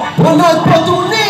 Punod po tunay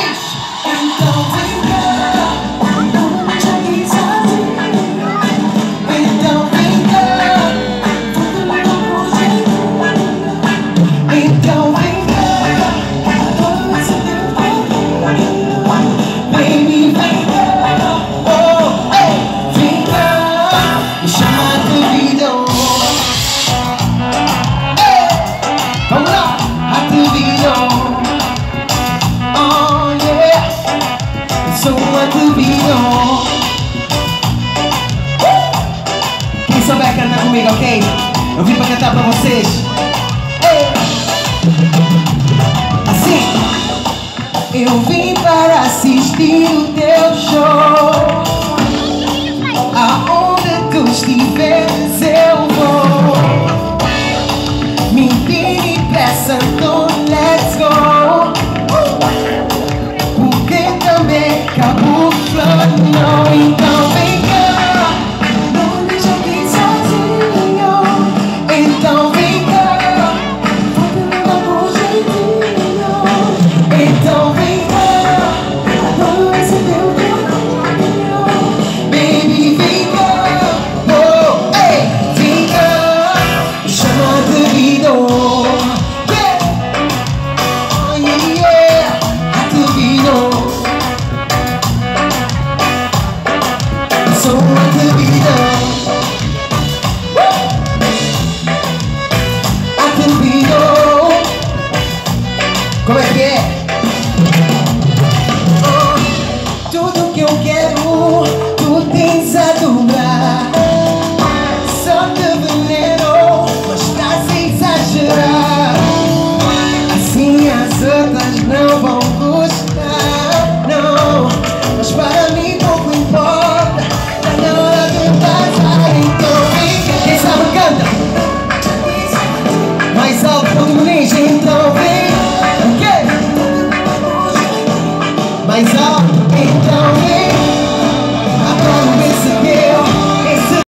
Quem souber cantar comigo, ok? Eu vim pra cantar pra vocês. Assim. Eu vim para assistir o teu show. Aonde tu estiveres eu vou. Me pire pressa, então let's go. Porque também acabou.